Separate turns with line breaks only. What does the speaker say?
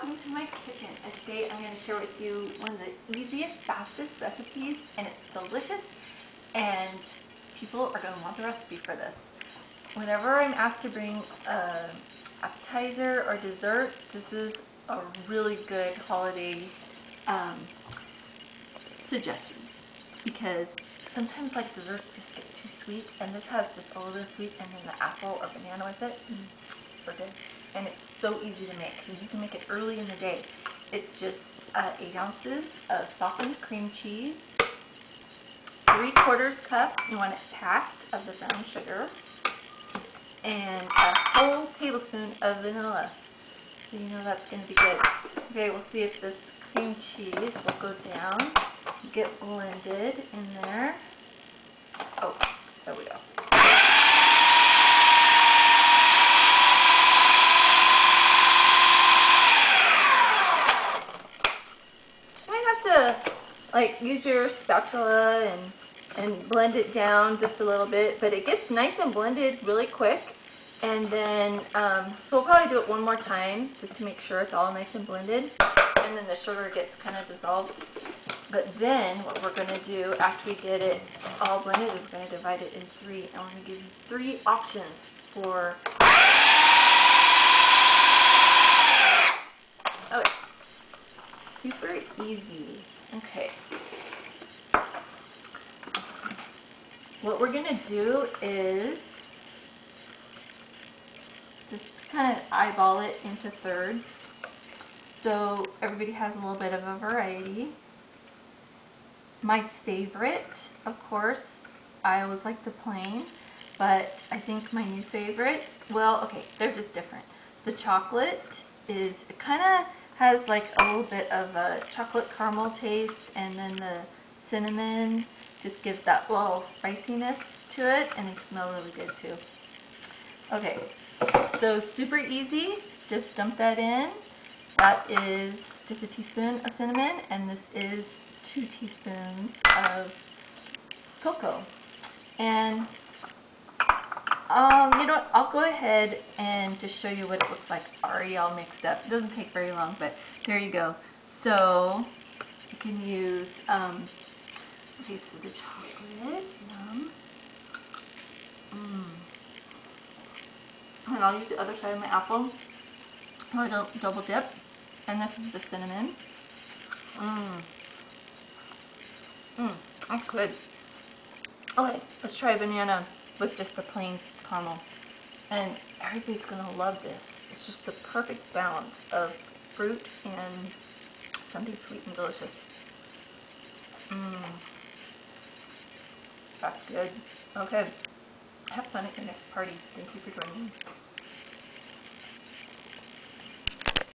welcome to my kitchen and today I'm going to share with you one of the easiest, fastest recipes and it's delicious and people are going to want the recipe for this. Whenever I'm asked to bring an appetizer or dessert, this is a really good holiday um, suggestion because sometimes like desserts just get too sweet and this has just a little bit of sweet and then the apple or banana with it. Mm, and it's so easy to make. You can make it early in the day. It's just uh, 8 ounces of softened cream cheese, 3 quarters cup, you want it packed, of the brown sugar, and a whole tablespoon of vanilla. So you know that's going to be good. Okay, we'll see if this cream cheese will go down, get blended in there. Oh, there we go. to like use your spatula and and blend it down just a little bit but it gets nice and blended really quick. And then um, so we'll probably do it one more time just to make sure it's all nice and blended. And then the sugar gets kind of dissolved. But then what we're going to do after we get it all blended is we're going to divide it in three. And we're going to give you three options for okay super easy. Okay. What we're going to do is just kind of eyeball it into thirds. So everybody has a little bit of a variety. My favorite, of course, I always like the plain, but I think my new favorite, well, okay, they're just different. The chocolate is kind of has like a little bit of a chocolate caramel taste and then the cinnamon just gives that little spiciness to it and it smells really good too. Okay, so super easy. Just dump that in. That is just a teaspoon of cinnamon and this is two teaspoons of cocoa. And um, you know what, I'll go ahead and just show you what it looks like already all mixed up. It doesn't take very long, but there you go. So, you can use, um, okay, so the chocolate, yum. Mmm. And I'll use the other side of my apple. I don't double dip. And this is the cinnamon. Mmm. Mmm, that's good. Okay, let's try banana with just the plain caramel. And everybody's going to love this. It's just the perfect balance of fruit and something sweet and delicious. Mmm. That's good. Okay. Have fun at your next party. Thank you for joining me.